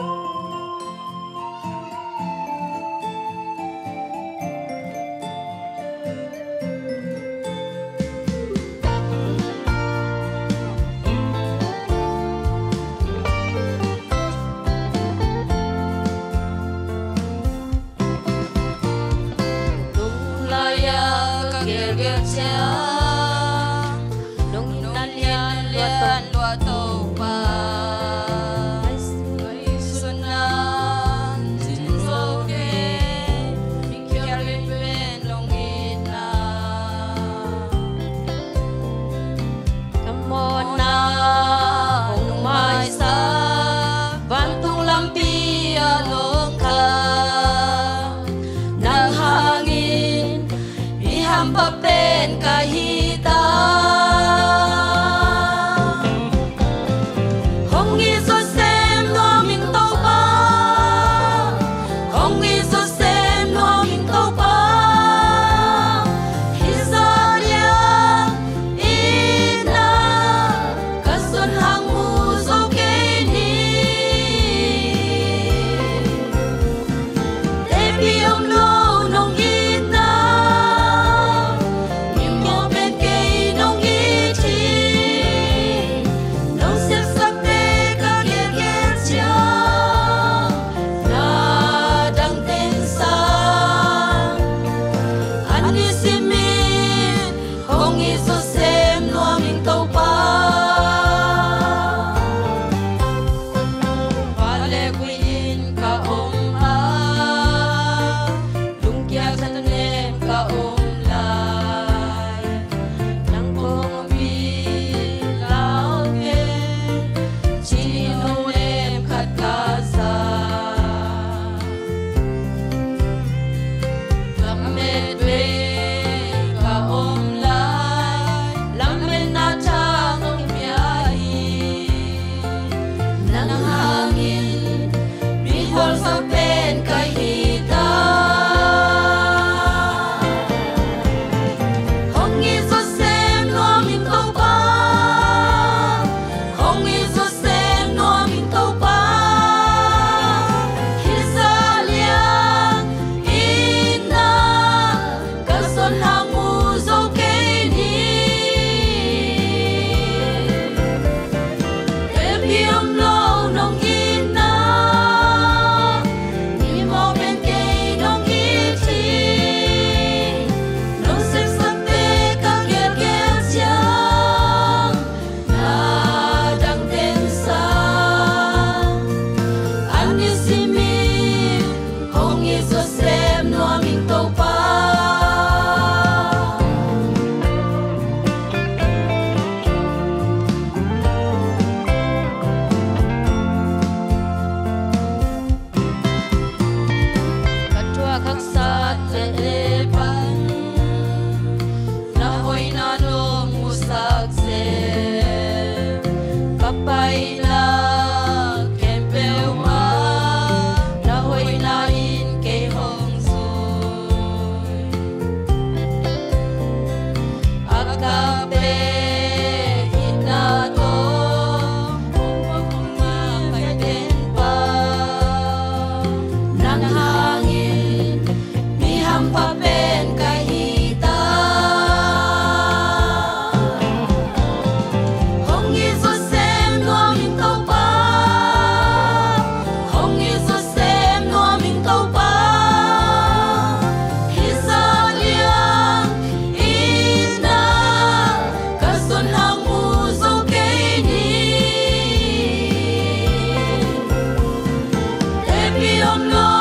Nang sa don't know.